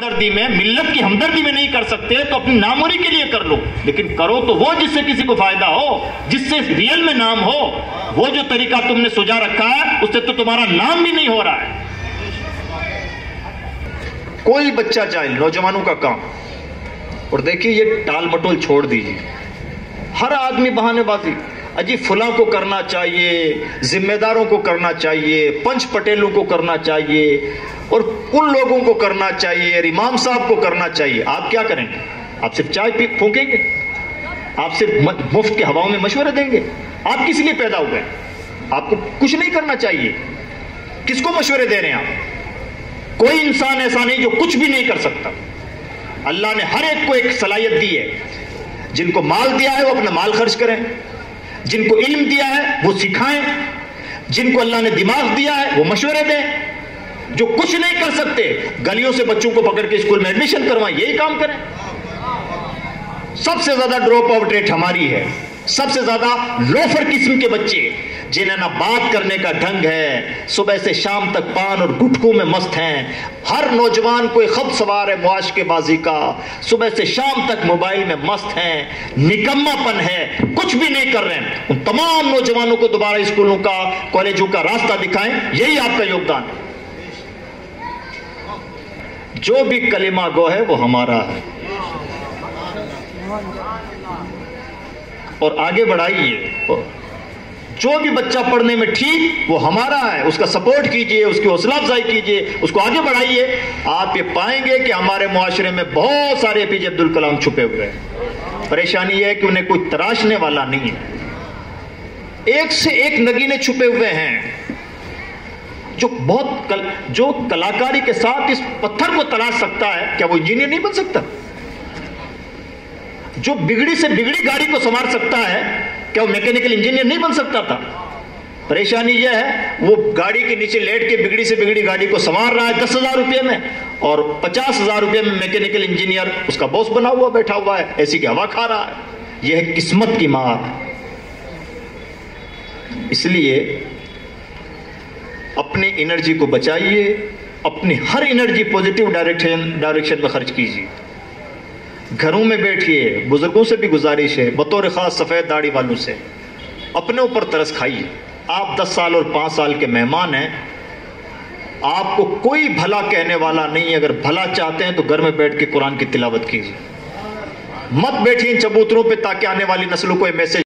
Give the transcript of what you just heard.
हमदर्दी में, मिल्लत की हमदर्दी में नहीं कर सकते तो अपनी नामोरी के लिए कर लो। लेकिन करो तो वो जिससे किसी को फ़ायदा हो, जिससे रियल में नाम हो, वो जो तरीका तुमने सुझा रखा है, उससे तो तुम्हारा नाम भी नहीं हो रहा है। कोई बच्चा चाहे नौजवानों का काम। और देखिए, ये टाल मटोल छोड़ दीजिए। हर आदमी बहानेबाजी। अजी फुला को करना चाहिए, जिम्मेदारों को करना चाहिए, पंच पटेलों को करना चाहिए, और उन लोगों को करना चाहिए, और इमाम साहब को करना चाहिए। आप क्या करेंगे? आप सिर्फ़ चाय पी, फूकेंगे? आप सिर्फ़ मुफ़्त के हवाओं में मशवरे देंगे? आप किस लिए पैदा हुए? आपको कुछ नहीं करना चाहिए। किसको मशवरे दे रहे हैं आप? कोई इंसान ऐसा नहीं जो कुछ भी नहीं कर सकता। अल्लाह ने हर एक को एक सलाहियत दी है। जिनको माल दिया है, वो अपना माल खर्च करें। जिनको इल्म दिया है, वो सिखाएँ। जिनको अल्लाह ने दिमाग दिया है, वो मशवरे दें। जो कुछ नहीं कर सकते, गलियों से बच्चों को पकड़ के स्कूल में एडमिशन करवाएँ, यही काम करें। सबसे ज़्यादा ड्रॉप आउट रेट हमारी है। सबसे ज़्यादा लोफर किस्म के बच्चे। जिन्हें ना बात करने का ढंग है, सुबह से शाम तक पान और गुटकों में मस्त हैं। हर नौजवान कोई खब सवार है मुआश के। बाजी का सुबह से शाम तक मोबाइल में मस्त हैं, निकम्मापन है, कुछ भी नहीं कर रहे हैं। उन तमाम नौजवानों को दोबारा स्कूलों का, कॉलेजों का रास्ता दिखाएँ, यही आपका योगदान। है जो भी कलिमा गो है, वो हमारा है। और आगे बढ़ाइए। जो भी बच्चा पढ़ने में ठीक वो हमारा है। उसका सपोर्ट कीजिए उसकी हौसला अफजाई कीजिए उसको आगे बढ़ाइए। आप ये पाएँगे कि हमारे मुआशरे में बहुत सारे एपीजे अब्दुल कलाम छुपे हुए हैं। परेशानी यह है कि उन्हें कोई तराशने वाला नहीं है। एक से एक नगीने छुपे हुए हैं। जो बहुत कल, जो कलाकारी के साथ इस पत्थर को तलाश सकता है क्या वो इंजीनियर नहीं बन सकता? जो बिगड़ी से बिगड़ी गाड़ी को संवार सकता है क्या वो मैकेनिकल इंजीनियर नहीं बन सकता था? परेशानी यह है, वो गाड़ी के नीचे लेट के बिगड़ी से बिगड़ी गाड़ी को संवार रहा है दस हज़ार रुपये में और पचास हज़ार रुपये में मैकेनिकल इंजीनियर उसका बॉस बना हुआ बैठा हुआ है, ऐसी की हवा खा रहा है। यह है किस्मत की मार। इसलिए अपनी एनर्जी को बचाइए, अपनी हर एनर्जी पॉजिटिव डायरेक्शन डायरेक्शन में खर्च कीजिए। घरों में बैठिए, बुज़ुर्गों से भी गुजारिश है, बतौर ख़ास सफ़ेद दाढ़ी वालों से। अपने ऊपर तरस खाइए। आप दस साल और पाँच साल के मेहमान हैं। आपको कोई भला कहने वाला नहीं अगर भला चाहते हैं तो घर में बैठ के कुरान की तिलावत कीजिए। मत बैठिए चबूतरों पे ताकि आने वाली नस्लों को मैसेज